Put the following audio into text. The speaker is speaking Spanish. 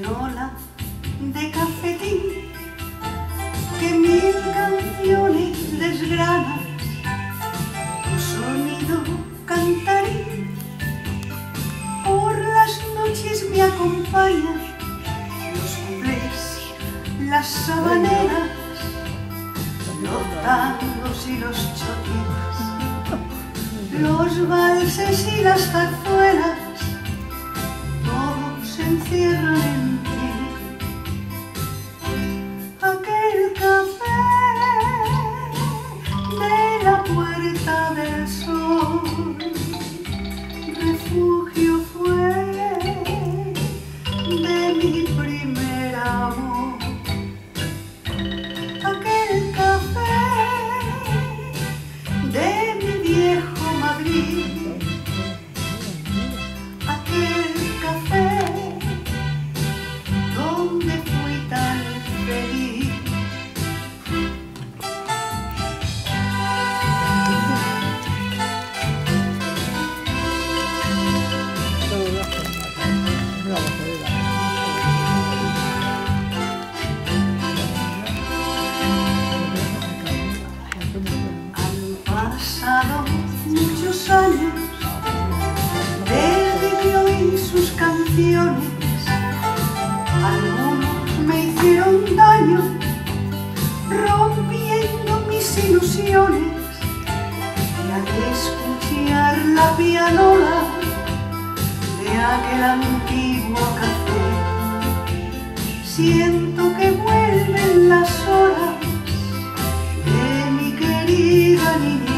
granola de cafetín que mil canciones desgrana tu sonido cantarín. Por las noches me acompañan los cuplés, las sabaneras los tangos y los choques los valses y las zarzuelas todos se encierran Oh. Pasado muchos años desde que oí sus canciones. Algunos me hicieron daño, rompiendo mis ilusiones. Y al escuchar la pianola de aquel antiguo café, siento que Hallelujah.